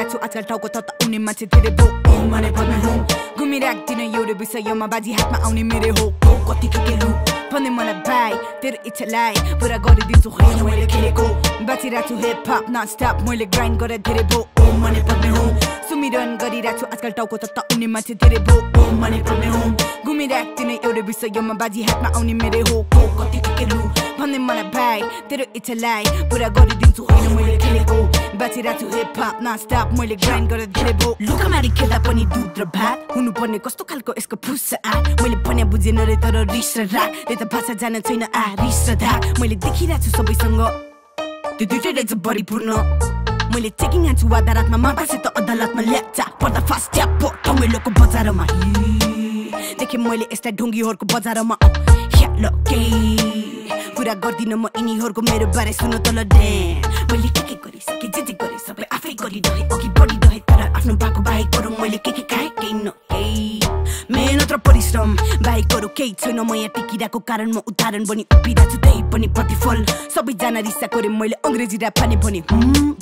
आजकल टाउको त आउने मान्छे धेरै भो भने भन्ने हो। घुमिराख्दिन एउटा विषयमा बाजी हातमा आउने मेरो हो। कति के लु भन्ने मलाई भाइ तेरो इच्छालाई पुरा गरिदिन्छु। होइन मैले खेलेको। बाँचिरहेको छु हेप हप न स्टप मैले ग्राइन्ड गरेर धेरै भो भने भन्ने हो। सुमिरन गरिरहेको छु आजकल टाउको त आउने मान्छे धेरै भो भने भन्ने हो। घुमिराख्दिन एउटा विषयमा बाजी हातमा आउने मेरो हो। कति के लु भन्ने मलाई भाइ तेरो इच्छालाई पुरा गरिदिन्छु। होइन मैले खेलेको। बाँचिरहेको छु हेप हप न स्टप मैले ग्राइन्ड गरेर धेरै भो लुकामारी खेल्दा पनि दुध र भात। हुनुपर्ने कस्तो खालको यसको फुस आ? मैले भने बुझेन रे तर रिस र राग त भाषा जान छैन आ? रिस र धा। मैले देखिरहेको छु सबैसँग। त्यो दुइटै रहेछ परिपूर्ण। मैले चेकिङ हान्छु अदालतमा मापासित अदालतमा ल्याप्चा। पर्दा फास्ट च्यापो ठमेलोको बजारमा। देखेँ मैले यस्ता ढुङ्गीहरूको बजारमा। पुरा गर्दिनँ म यिनीहरूको मेरो बारे सुन तल ड्यान मैले के के गरिसकेँ जे जे गरेँ सबै आफै गरिरहे अघि बढिरहे तर आफ्नो बाको बाहेक अरू मैले के के खाएँ केही न केही मेहनत र परिश्रम बाहेक अरू केही छैन म यहाँ टिकिरहेको कारण म उदाहरण बनि उभिरहेको छु त्यही पनि प्रतिफल सबैजना रिसा गरे मैले अङ्ग्रेजी ऱ्याप पाने भने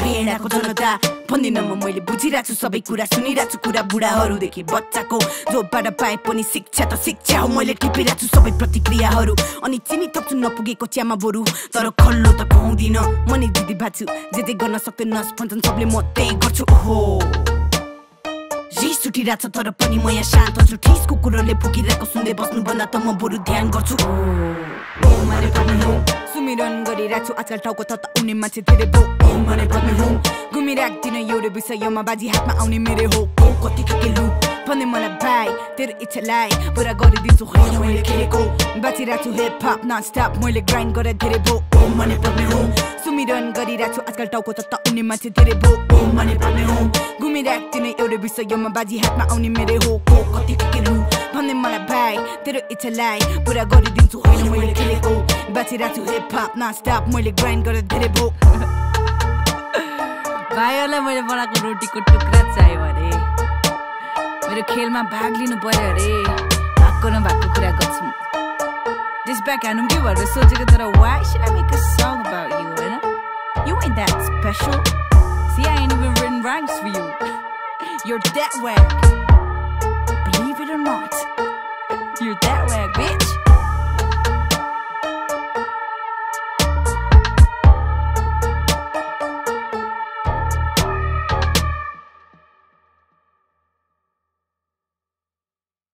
भेडाको जनता भन्दिनँ म मैले बुझिरहेको छु सबै कुरा सुनिरहेको छु कुरा बुढाहरूदेखि बच्चाको जोबाट पाए पनि शिक्षा त शिक्षा हो मैले टिपिरहेको छु सबै प्रतिक्रियाहरू अनि चिनी थप्छु नपुगेको चियामा बरु तर खल्लो त खुवाउँदिनँ म नि दिदी भाछु जे जे गर्न सक्दैन भन्छन् सबले म त्यही गर्छु ओहो रिस उठिरहेछ तर पनि म यहाँ शान्त छु ठिस कुकुरले फुकिरहेको सुन्दै बस्नुभन्दा त म बरु ध्यान गर्छु सुमिरन गरिरहेको छु आजकल टाउको त आउने मान्छे धेरै घुमिराख्दिन एउटा विषयमा बाजी हातमा आउने मेरो हो कति के लु भन्ने मलाई भाइ तेरो इच्छालाई पुरा गरिदिन्छु होइन मैले खेलेको बाँचिरहेको छु हेप हप न स्टप मैले ग्राइन्ड गरेर धेरै भो भने भन्ने हो सुमिरन गरिरहेको छु आजकल टाउको त आउने मान्छे धेरै भो भने भन्ने हो घुमिराख्दिन एउटा विषयमा बाजी हातमा आउने मेरो हो कति के लु भन्ने मलाई भाइ तेरो इच्छालाई पुरा गरिदिन्छु होइन मैले खेलेको बाँचिरहेको छु हेप हप न स्टप मैले ग्राइन्ड गरेर धेरै भो भाइहरूलाई मैले बनाएको रोटीको टुक्रा चाहियो अरे। मेरो खेलमा भाग लिनु पऱ्यो अरे। भागको नभएको कुरा गर्छु। दिस त्यस ब्याग हेर्नु कि भनेर सोचेको तर वाइ सिरामिक सक भयो होइन?